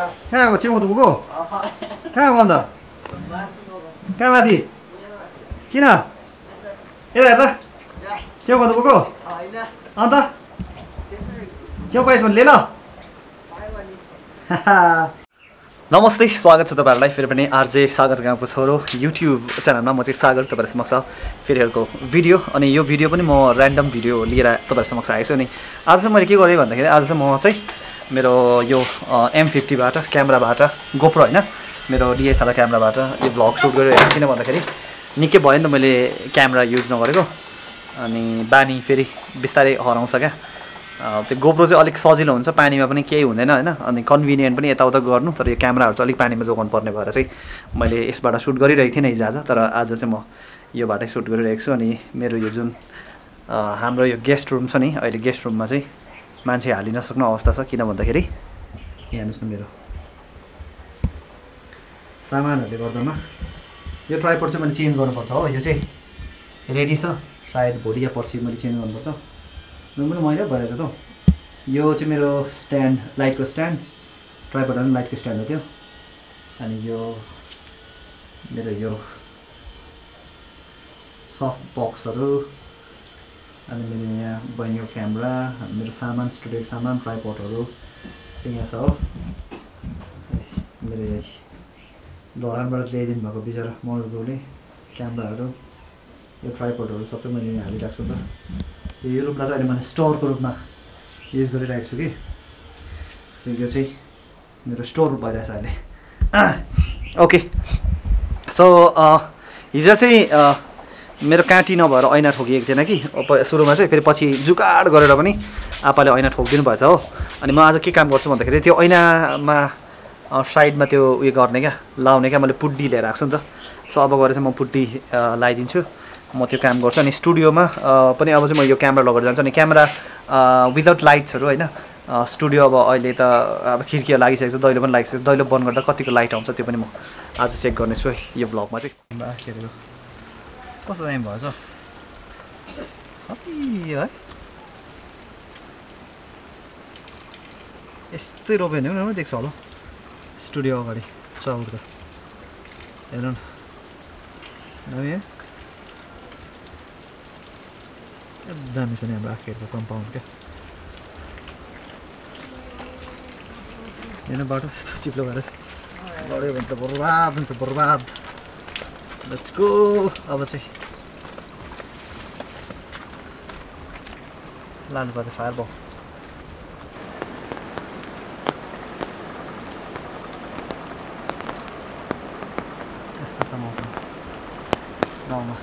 कहाँ गएको चेउ गएको कहाँ गयो अन्त कहाँ माथि किन यता हेर त चेउ गएको अन्त चेउ पाइस भने ले ल नमस्ते स्वागत छ तपाईँहरूलाई फेरि पनि आरजे सागर गाउँको छोरो युट्युब च्यानलमा म चाहिँ सागर तपाईँहरू समक्ष फेरि अर्को भिडियो अनि यो भिडियो पनि म ऱ्यान्डम भिडियो लिएर तपाईँहरू समक्ष आएको छु अनि आज चाहिँ मैले के गरेँ भन्दाखेरि आज चाहिँ म चाहिँ मेरो यो एम फिफ्टीबाट क्यामेराबाट गोप्रो होइन मेरो डिएसएलआर क्यामेराबाट यो भ्लग सुट गरिरहेको किन भन्दाखेरि निकै भयो नि त मैले क्यामेरा युज नगरेको। अनि बानी फेरि बिस्तारै हराउँछ क्या। त्यो गोप्रो चाहिँ अलिक सजिलो हुन्छ पानीमा पनि केही हुँदैन होइन। अनि कन्भिनियन्ट पनि यताउता गर्नु तर यो क्यामेराहरू चाहिँ अलिक पानीमा जोगाउनु पर्ने भएर चाहिँ मैले यसबाट सुट गरिरहेको थिएँ हिजो आज। तर आज चाहिँ म योबाटै सुट गरिरहेको छु। अनि मेरो यो जुन हाम्रो यो गेस्ट रुम छ नि अहिले गेस्ट रुममा चाहिँ मान्छे हालिन सक्ने अवस्था छ किन भन्दाखेरि? यहाँ हेर्नुहोस् न मेरो सामानहरूले गर्दामा यो ट्राइपोड चाहिँ मैले चेन्ज गर्नुपर्छ हो। यो चाहिँ रेडी छ। सायद भोलि या पर्सि मैले चेन्ज गर्नुपर्छ। पनि मैला भइरहेछ त यो चाहिँ मेरो स्ट्यान्ड लाइटको स्ट्यान्ड। ट्राइपोड पनि लाइटको स्ट्यान्ड हो त्यो। अनि यो मेरो यो सफ्ट बक्सहरू अनि मेरो यहाँ बहिनीको क्यामेरा मेरो सामान स्टुडियोको सामान ट्राइपोडहरू चाहिँ यहाँ छ हो। मेरो धरानबाट ल्याइदिनु भएको बिचरा मनोज बाउले क्यामेराहरू यो ट्राइपोडहरू सबै मैले यहाँ हालिरहेको छु त। यो रूपलाई चाहिँ अहिले मैले स्टोरको रूपमा युज गरिरहेको छु कि। यो चाहिँ मेरो स्टोर भइरहेछ अहिले। ओके। सो हिजो चाहिँ मेरो काँटी नभएर ऐना ठोकिएको थिएन कि। सुरुमा चाहिँ फेरि पछि जुगाड गरेर पनि आपाले ऐना ठोकिदिनु भएछ हो। अनि म आज के काम गर्छु भन्दाखेरि त्यो ऐनामा साइडमा त्यो उयो गर्ने क्या लाउने क्या मैले पुड्डी लिएर आएको छु नि त। सो अब गएर चाहिँ म पुड्डी लगाइदिन्छु म त्यो काम गर्छु अनि स्टुडियोमा पनि अब चाहिँ म यो क्यामेरा लगेर जान्छु अनि क्यामेरा विदाउट लाइट्सहरू होइन। स्टुडियो अब अहिले त अब खिड्कीहरू लागिसकेको छ दैलो पनि लागिसकेको छ दैलो बन्द गर्दा कतिको लाइट आउँछ त्यो पनि म आज चेक गर्नेछु है यो ब्लगमा चाहिँ। कस्तो दामी भएछ है यस्तै रोप्यो भने पनि देख्छ होला स्टुडियो अगाडि। चौर त। हेर्नु न। दामी है। दामी छ नि हाम्रो आखिरको कम्पाउन्ड क्या। हेर्नु बाटो यस्तो चिप्लो भएर गऱ्यो भने त बर्बाद हुन्छ बर्बाद। लेट्स गो अब चाहिँ लानु पर्छ फायर बल यस्तो छ मौसम गाउँमा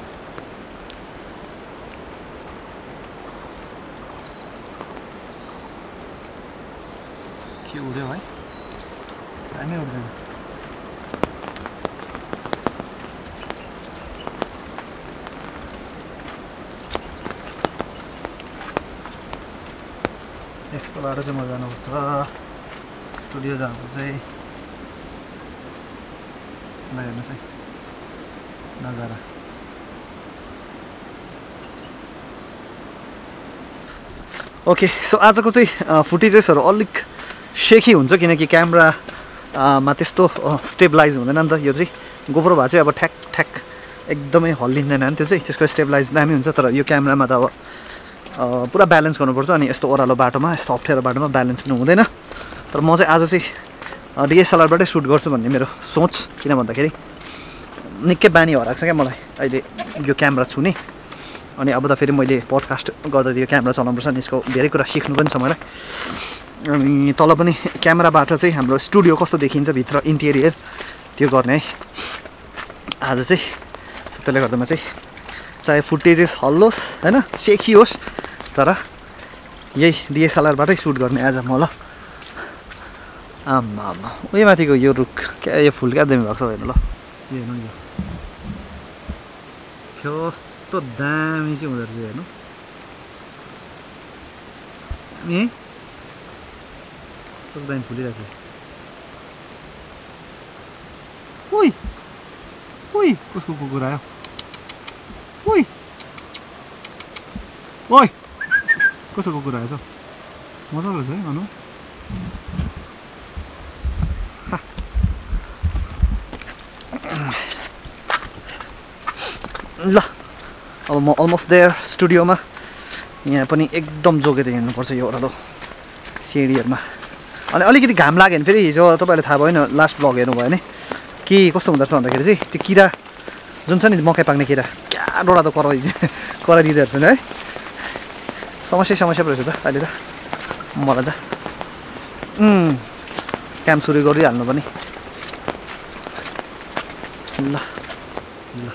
के उड्यो है दामी उड्दैन यसको बाटो चाहिँ म जानुपर्छ स्टुडियो जानु चाहिँ ल हेर्नुहोस् है नजारा। ओके सो आजको चाहिँ फुटेजेसहरू अलिक सेकी हुन्छ किनकि क्यामरामा त्यस्तो स्टेबलाइज हुँदैन नि त। यो चाहिँ गोप्रो भए चाहिँ अब ठ्याक ठ्याक एकदमै हल्लिँदैन नि त्यो चाहिँ। त्यसको स्टेबलाइज दामी हुन्छ तर यो क्यामरामा त अब पुरा ब्यालेन्स गर्नुपर्छ अनि यस्तो ओह्रालो बाटोमा यस्तो अप्ठ्यारो बाटोमा ब्यालेन्स पनि हुँदैन। तर म चाहिँ आज चाहिँ डिएसएलआरबाटै सुट गर्छु भन्ने मेरो सोच किन भन्दाखेरि निकै बानी हराएको छ क्या मलाई। अहिले यो क्यामेरा छुने अनि अब त फेरि मैले पडकास्ट गर्दा यो क्यामेरा चलाउनुपर्छ अनि यसको धेरै कुरा सिक्नु पनि छ मलाई। अनि तल पनि क्यामेराबाट चाहिँ हाम्रो स्टुडियो कस्तो देखिन्छ भित्र इन्टेरियर त्यो गर्ने है। आज चाहिँ त्यसले गर्दामा चाहिँ चाहे फुटेजेस हल्लोस् होइन सेकी होस् तर यही डिएसएलआरबाटै सुट गर्ने आज म ल। आमा आमा उयो माथिको यो रुख क्या यो फुल क्या दामी भएको छ हेर्नु ल। हेर्नु यो कस्तो दामी चाहिँ हुँदो रहेछ हेर्नु। दामी है कस्तो दामी फुलिरहेछ ओइ ओइ कसको कुकुर आयो? ओइ ओइ। कसोको कुरा रहेछ मजा रहेछ है भनौँ ल अब म अलमोस्ट देयर स्टुडियोमा यहाँ पनि एकदम जोगेर हिँड्नुपर्छ यो ओह्रालो सिँढीहरूमा अनि अलिकति घाम लाग्यो भने फेरि हिजो तपाईँहरूले थाहा भएन लास्ट ब्लग हेर्नुभयो भने के कस्तो हुँदो रहेछ भन्दाखेरि चाहिँ त्यो किरा जुन छ नि मकै पाक्ने किरा क्या डोडा त कराइदिँदो कराइदिँदो रहेछ नि है समस्या समस्या पो रहेछ त अहिले त। मलाई त। काम सुरु गरिहाल्नु पनि। ल ल।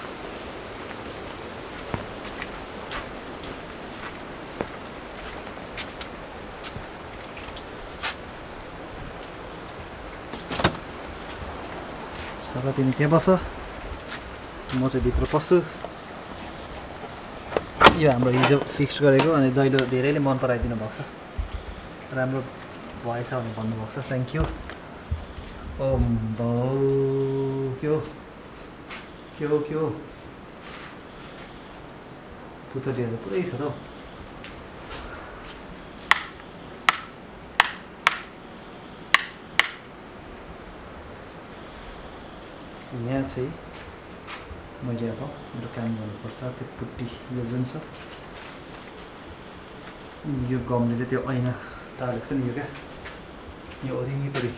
छाला तिमी त्यहाँ बस। म चाहिँ भित्र पस्छु। यो हाम्रो हिजो फिक्स गरेको अनि दैलो धेरैले मन पराइदिनु भएको छ। राम्रो भएछ भनेर भन्नुभएको छ। थ्याङ्क यू ओम भाउ के हो? के हो के हो? पुतलीहरू पुरै छ त हौ। यहाँ चाहिँ मैले अब मेरो काम गर्नुपर्छ त्यो पुट्टी यो जुन छ यो गमले चाहिँ त्यो ऐना टालेको छ नि यो क्या यो वरिपरि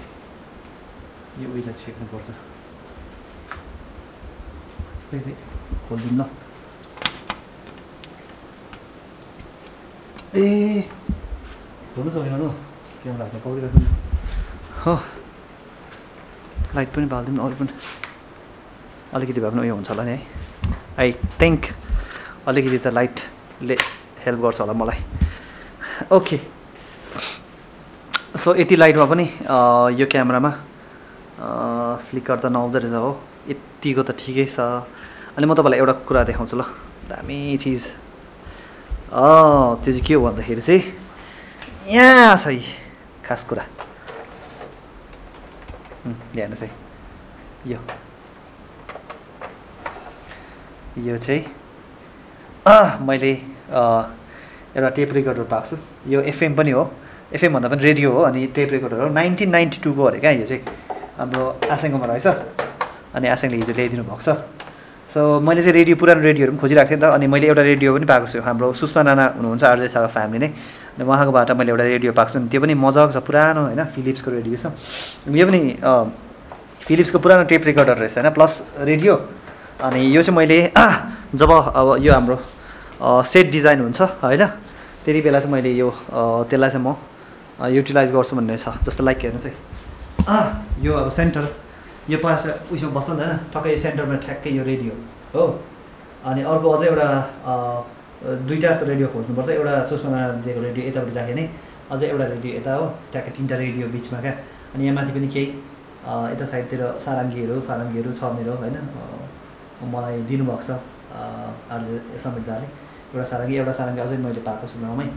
यो उयोलाई छेक्नुपर्छ खै खोलिदिउँ ल ए खोल्नु सकेन त क्यामेरा हातमा पक्रिराख्नु हो लाइट पनि बालिदिउँ अरू पनि अलिकति भए पनि उयो हुन्छ होला नि है। आई थिङ्क अलिकति त लाइटले हेल्प गर्छ होला मलाई। ओके। सो यति लाइटमा पनि यो क्यामेरामा फ्लिकर त नआउँदो रहेछ हो। यतिको त ठिकै छ। अनि म तपाईँलाई एउटा कुरा देखाउँछु ल। दामी चिज। त्यो चाहिँ के हो भन्दाखेरि चाहिँ यहाँ छ खास कुरा। हेर्नुहोस् है। यो। यो चाहिँ मैले एउटा टेप रेकर्डर पाएको छु। यो एफएम पनि हो। एफएम भन्दा पनि रेडियो हो अनि टेप रेकर्डर हो। नाइन्टिन नाइन्टी टूको अरे क्या यो चाहिँ। हाम्रो आसेङकोमा रहेछ अनि आसेङले हिजो ल्याइदिनु भएको छ। सो मैले चाहिँ रेडियो पुरानो रेडियोहरू पनि खोजिरहेको थिएँ नि त। अनि मैले एउटा रेडियो पनि पाएको छु। हाम्रो सुषमा नाना हुनुहुन्छ आरजे सागा फ्यामिली नै। अनि उहाँकोबाट मैले एउटा रेडियो पाएको छु। त्यो पनि मजाको छ पुरानो होइन फिलिप्सको रेडियो छ। यो पनि फिलिप्सको पुरानो टेप रेकर्डर रहेछ होइन प्लस रेडियो। अनि यो चाहिँ मैले जब अब यो हाम्रो सेट डिजाइन हुन्छ होइन? त्यति बेला चाहिँ मैले यो त्यसलाई चाहिँ म युटिलाइज गर्छु भन्ने छ जस्तो लाइक हेर्नुहोस् है। यो अब सेन्टर यो पास उयसमा बस्छ नि त होइन? ठक्कै सेन्टरमा ठ्याक्कै यो रेडियो हो। अनि अर्को अझै एउटा दुईवटा जस्तो रेडियो खोज्नुपर्छ एउटा सुषमा नारायणले दिएको रेडियो यतापट्टि राख्यो भने अझै एउटा रेडियो यता हो ट्याक्कै तिनवटा रेडियो बिचमा क्या। अनि यहाँ माथि पनि केही यता साइडतिर सारङ्गीहरू फारङ्गीहरू छ मेरो होइन? मलाई दिनुभएको छ आर्जे समितदाले एउटा सारङ्गी एउटा सारङ्गी अझै मैले पाएको छु गाउँमै।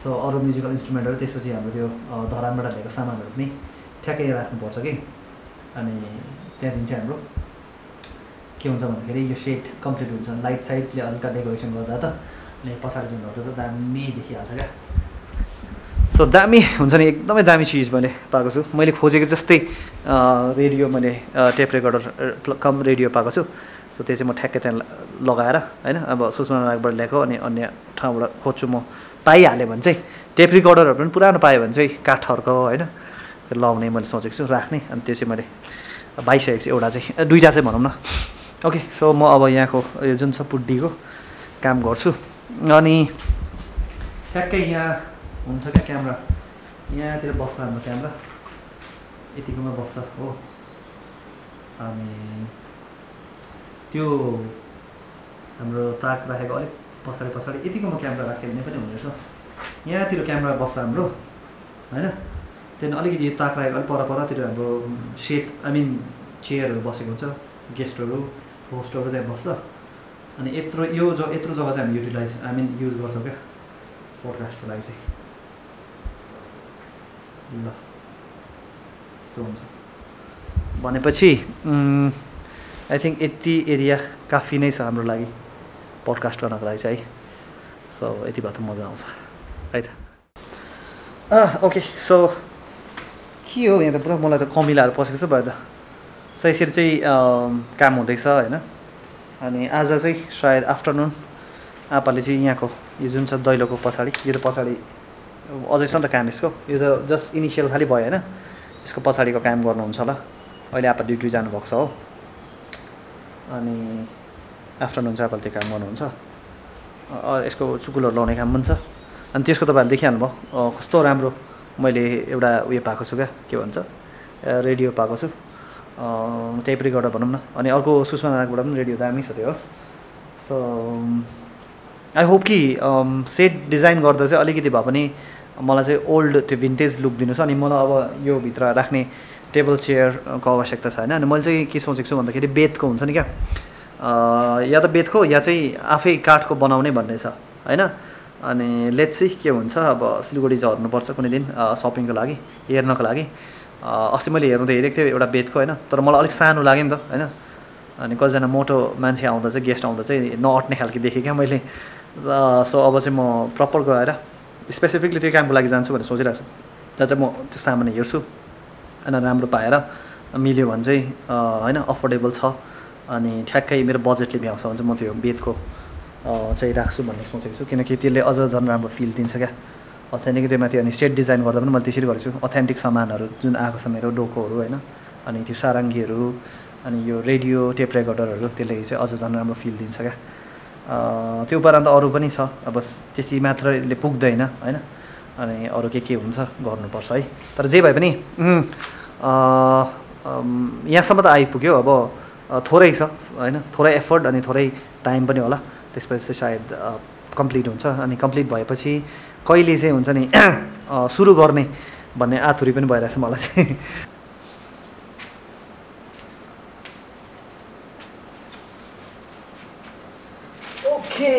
सो अरू म्युजिकल इन्स्ट्रुमेन्टहरू त्यसपछि हाम्रो त्यो धरानबाट ल्याएको सामानहरू पनि ठ्याक्कै राख्नुपर्छ कि? अनि त्यहाँदेखि चाहिँ हाम्रो के हुन्छ भन्दाखेरि यो सेट कम्प्लिट हुन्छ। लाइट साइडले हल्का डेकोरेसन गर्दा त अनि पछाडि गर्दा त दामी देखिहाल्छ क्या। सो दामी हुन्छ नि एकदमै दामी चिज मैले पाएको छु। मैले खोजेको जस्तै रेडियो मैले टेप रेकर्डर कम रेडियो पाएको छु। सो त्यो चाहिँ म ठ्याक्कै त्यहाँ लगाएर होइन अब सुषमा नागबाट ल्याएको अनि अन्य ठाउँबाट खोज्छु म। पाइहालेँ भने चाहिँ टेप रेकर्डरहरू पनि पुरानो पायो भने चाहिँ काठहरूको होइन त्यो लाउने मैले सोचेको छु राख्ने। अनि त्यो चाहिँ मैले पाइसकेको छु एउटा चाहिँ दुईवटा चाहिँ भनौँ न। ओके सो म अब यहाँको यो जुन छ पुड्डीको काम गर्छु। अनि ठ्याक्कै यहाँ हुन्छ क्या क्यामेरा। यहाँतिर बस्छ हाम्रो क्यामेरा। यतिकोमा बस्छ हो। अनि त्यो हाम्रो ताक राखेको अलिक पछाडि पछाडि यतिकोमा क्यामेरा राख्यो भने पनि हुँदैछ। यहाँतिर क्यामेरा बस्छ हाम्रो होइन? त्यहाँदेखि अलिकति ताक राखेको अलिक पर परतिर हाम्रो सेट आई मिन चेयरहरू बसेको हुन्छ गेस्टहरू होस्टहरू चाहिँ बस्छ। अनि यत्रो यो ज यत्रो जग्गा चाहिँ हामी युटिलाइज आई मिन युज गर्छौँ क्या पोडकास्टको लागि चाहिँ। ल यस्तो हुन्छ। भनेपछि आई थिङ्क यति एरिया काफी नै छ हाम्रो लागि पडकास्ट गर्नको लागि चाहिँ। है सो यति भए त मजा आउँछ। है त। ओके सो के हो यहाँ त पुरा? मलाई त कमिलाहरू पसेको छ भयो त। सो यसरी चाहिँ काम हुँदैछ होइन। अनि आज चाहिँ सायद आफ्टरनुन आपाले चाहिँ यहाँको यो जुन छ दैलोको पछाडि यो त पछाडि अझै छ नि त काम यसको। यो त जस्ट इनिसियल खालि भयो होइन। यसको पछाडिको काम गर्नुहुन्छ होला। अहिले आपा ड्युटी जानुभएको छ हो। अनि आफ्टरनुन त्यो काम गर्नुहुन्छ। यसको चुकुलहरू लाउने काम पनि छ अनि त्यसको तपाईँहरूले देखिहाल्नु भयो अ, कस्तो राम्रो मैले एउटा उयो पाएको छु क्या के भन्छ? रेडियो पाएको छु। टेप रेकर्डर भनौँ न। अनि अर्को सुषमा नागबाट पनि रेडियो दामी छ त्यो हो। सो आई होप कि सेट डिजाइन गर्दा चाहिँ अलिकति भए पनि मलाई चाहिँ ओल्ड त्यो भिन्टेज लुक दिनुहोस्। अनि मलाई अब यो भित्र राख्ने टेबल चेयरको आवश्यकता छैन। अनि मैले चाहिँ के सोचेको छु भन्दाखेरि बेतको हुन्छ नि क्या? या त बेतको या चाहिँ आफै काठको बनाउने भन्ने छ होइन? अनि लेट्स के हुन्छ। अब सिलगढी झर्नुपर्छ कुनै दिन सपिङको लागि हेर्नको लागि। अस्ति मैले हेर्नु त हेरेको थिएँ एउटा बेतको होइन? तर मलाई अलिक सानो लाग्यो नि त होइन? अनि कतिजना मोटो मान्छे आउँदा चाहिँ गेस्ट आउँदा चाहिँ नअट्ने खालको देखेँ क्या मैले। सो अब चाहिँ म प्रपर गएर स्पेसिफिकली त्यो कामको लागि जान्छु भनेर सोचिरहेको छु। जहाँ चाहिँ म त्यो सामान हेर्छु। अनि राम्रो पाएर मिल्यो भने चाहिँ होइन अफोर्डेबल छ। अनि ठ्याक्कै मेरो बजेटले भ्याउँछ भने चाहिँ म त्यो बेतको अ, चाहिँ राख्छु भन्ने सोचेको छु। किनकि त्यसले अझ झन् राम्रो फिल दिन्छ क्या। अथेन्टिक चाहिँ माथि अनि सेट डिजाइन गर्दा पनि मैले त्यसरी गरेको छु अथेन्टिक सामानहरू जुन आएको छ मेरो डोकोहरू होइन अनि त्यो सारङ्गीहरू अनि यो रेडियो टेप रेकर्डरहरू त्यसले चाहिँ अझ झन् राम्रो फिल दिन्छ क्या। त्यो उपरान्त अरू पनि छ। अब त्यति मात्रले पुग्दैन होइन। अनि अरू के के हुन्छ गर्नुपर्छ है। तर जे भए पनि यहाँसम्म त आइपुग्यो अब थोरै छ होइन थोरै एफर्ट अनि थोरै टाइम पनि होला। त्यसपछि चाहिँ सायद कम्प्लिट हुन्छ अनि कम्प्लिट भएपछि कहिले चाहिँ हुन्छ नि सुरु गर्ने भन्ने आथुरी पनि भइरहेछ मलाई चाहिँ ओके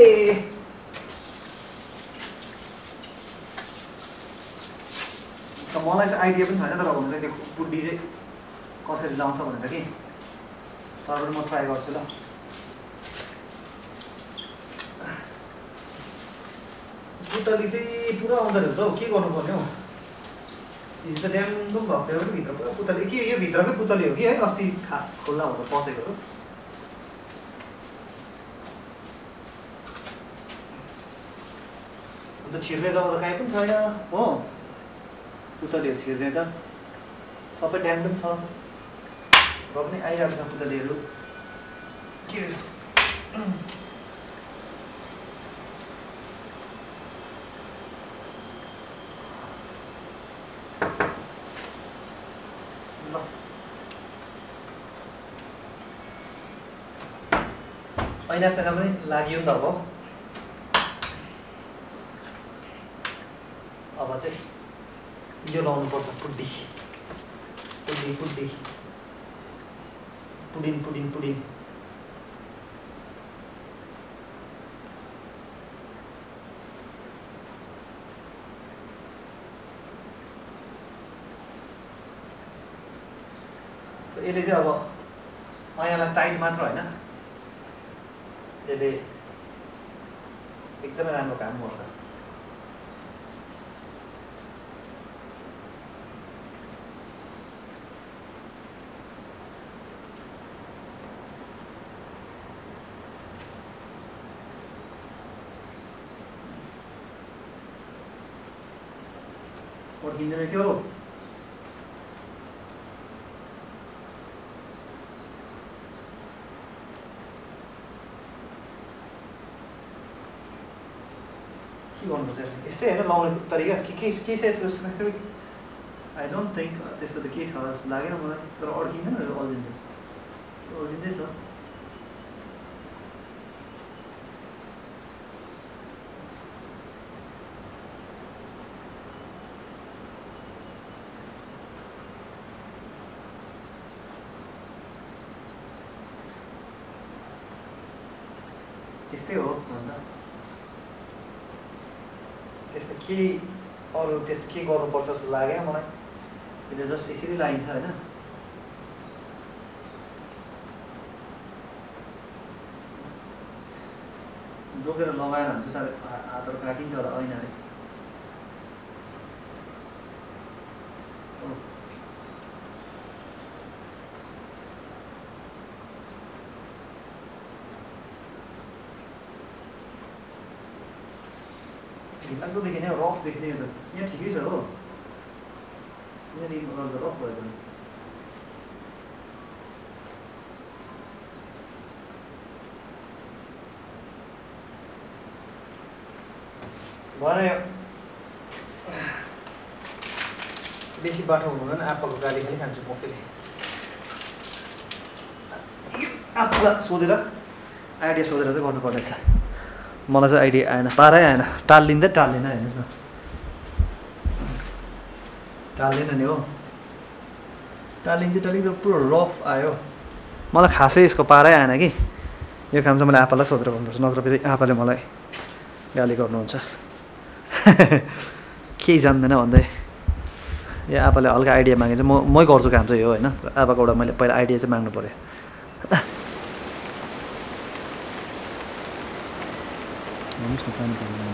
त मलाई चाहिँ आइडिया पनि छैन तर हुन चाहिँ त्यो पुड्डी चाहिँ कसरी लाउँछ भनेर कि तर पनि ट्राई गर्छु ल। पुतली चाहिँ पुरा आउँदो रहेछ हौ के गर्नुपर्ने हौ? हिजो त ड्याम्डो पनि भएको थियो भित्र पुरा पुतली के यो भित्रकै पुतली हो कि है? अस्ति खा खोल्ला हुँदा पसेको हो अन्त छिर्ने जग्गा त कहीँ पनि छैन हो। पुतलीहरू छिर्ने त। सबै ड्याम पनि छ। र पनि आइरहेको छ पुतलीहरू। यस्तो? ल ऐनासेना पनि लाग्यो नि त अब अब चाहिँ यो लाउनुपर्छ पुड्डी पुड्डी पुड्डी पुडिन पुडिन पुडिन यसले चाहिँ अब ऐनालाई टाइट मात्र होइन। यसले एकदमै राम्रो काम गर्छ। पर्खिँदैन क्या हो? के गर्नुपर्छ यस्तै होइन लाउने तरिका के के के छ यसको स्पेसिफिक आई डोन्ट थिङ्क त्यस्तो त केही छ जस्तो लागेन मलाई तर अड्किँदैन अल्झिँदै अल्झिँदैछ त्यस्तै हो भन्दा त्यस्तो केही अरू त्यस्तो के गर्नुपर्छ जस्तो लागेन मलाई। यसले जस्ट यसरी लाइन्छ होइन। जोकेर लगाएर हुन्छ साह्रै हातहरू काटिन्छ होला ऐनाले घिलाग्दोदेखि नै रफ देख्ने त यहाँ ठिकै छ हो गर्दा रफ भयो यो बेसी बाटो हुँदैन आप्पाको गाली पनि खान्छु म फेरि आप्पालाई सोधेर आइडिया सोधेर चाहिँ गर्नुपर्ने रहेछ मलाई चाहिँ आइडिया आएन। पारै आएन। टालिँदै टालिँदैन हेर्नुहोस् न टाल्दैन नि हो। टालिन्छ टालिन्छ पुरो रफ आयो। मलाई खासै यसको पारै आएन कि। यो काम चाहिँ मैले आप्पालाई सोधेर गर्नुपर्छ नत्र फेरि आप्पाले मलाई गाली गर्नुहुन्छ। केही जान्दैन भन्दै। यो आप्पाले हल्का आइडिया मागे चाहिँ म मै गर्छु काम चाहिँ यो होइन। आप्पाको एउटा मैले पहिला आइडिया चाहिँ माग्नु पऱ्यो भन्नुहोस् न पानी पर्दैन।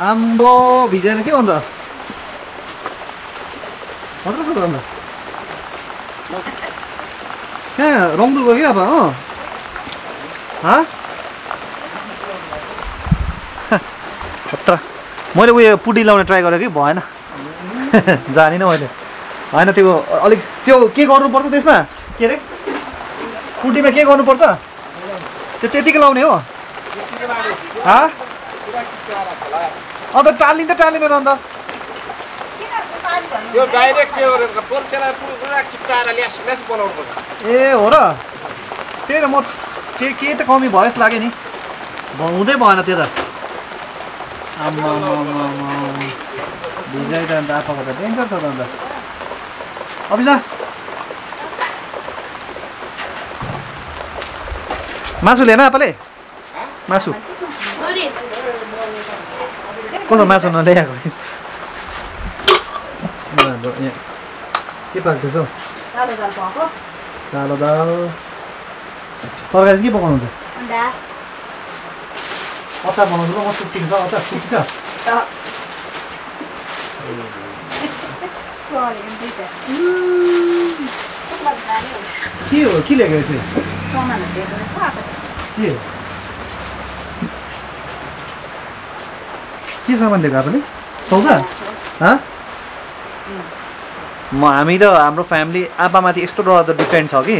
आम्बो भिजेर के भन्दा खतरा छ त अन्त कहाँ रङदुल गयो क्या अब अँ मैले उयो पुडी लाउने ट्राई गरेँ कि भएन जानिनँ मैले होइन त्यो अलिक त्यो के गर्नुपर्छ त्यसमा के अरे पुडीमा के गर्नुपर्छ त्यो त्यतिकै लाउने हाँ अन्त टालिन्छ टालिँदैन त अन्त ए हो र त्यही त म त्यही केही त कमी भयो जस्तो लाग्यो नि हुँदै भएन त्यो त। भिजाइ त अन्त आप्पाको त डेन्जर छ त अन्त अफिसा मासु लिएन आप्पाले मासु कसो मासु नल्याएको यहाँ के पाक्दैछ हौ कालो दाल तरकारी चाहिँ के पकाउनुहुन्छ अचार बनाउनु ल म सुक्टी छ अचार सुक्टी छ के हो के यो चाहिँ के के सामान दिएको आफूले? सौदा? हँ? म हामी त हाम्रो फ्यामिली आप्पामाथि यस्तो डर डिपेन्ड छ कि।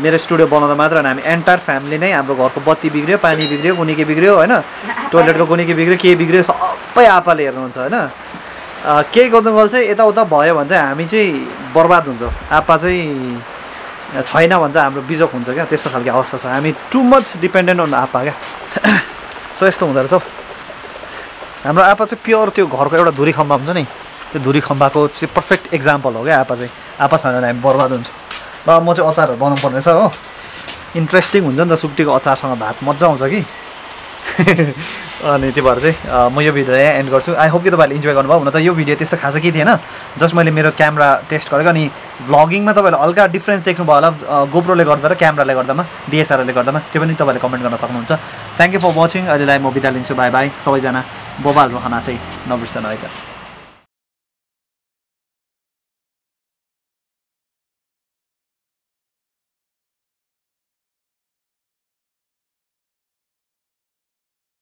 मेरो स्टुडियो बनाउँदा मात्र होइन हामी एन्टायर फ्यामिली नै हाम्रो घरको बत्ती बिग्रियो पानी बिग्रियो कुनै के बिग्रियो होइन? टोइलेटको कुनै के बिग्रियो के बिग्रियो सबै आप्पाले हेर्नुहुन्छ होइन? केही गर्नु गल चाहिँ यताउता भयो भने चाहिँ हामी चाहिँ बर्बाद हुन्छ। आप्पा चाहिँ छैन भने चाहिँ हाम्रो बिजोक हुन्छ क्या त्यस्तो खालको अवस्था छ। हामी टु मच डिपेन्डेन्ट अन आप्पा क्या। सो यस्तो हुँदो रहेछ हौ। हाम्रो आप्पा चाहिँ प्योर त्यो घरको एउटा धुरी खम्बा हुन्छ नि? त्यो धुरी खम्बाको चाहिँ पर्फेक्ट इक्जाम्पल हो क्या आप्पा चाहिँ। आप्पा छैन भने हामी बर्बाद हुन्छ। र म चाहिँ अचारहरू बनाउनु पर्ने रहेछ हो। इन्ट्रेस्टिङ हुन्छ नि त सुक्टीको अचारसँग भात मजा आउँछ कि? अनि त्यो भएर चाहिँ म यो भिडियो यहाँ एन्ड गर्छु। आई होप कि तपाईँहरूले इन्जोय गर्नुभयो। हुन त यो भिडियो त्यस्तो खासै केही थिएन। जस्ट मैले मेरो क्यामेरा टेस्ट गरेको अनि भ्लगिङमा तपाईँहरूले हल्का डिफ्रेन्स देख्नुभयो होला। गोप्रोले गर्दा र क्यामेराले गर्दामा डिएसआरले गर्दामा। त्यो पनि तपाईँले कमेन्ट गर्न सक्नुहुन्छ। थ्याङ्क यू फर वाचिङ अहिलेलाई म बिदा लिन्छु। बाई बाई सबैजना बोबाल रहना चाहिँ नबिर्सनु है त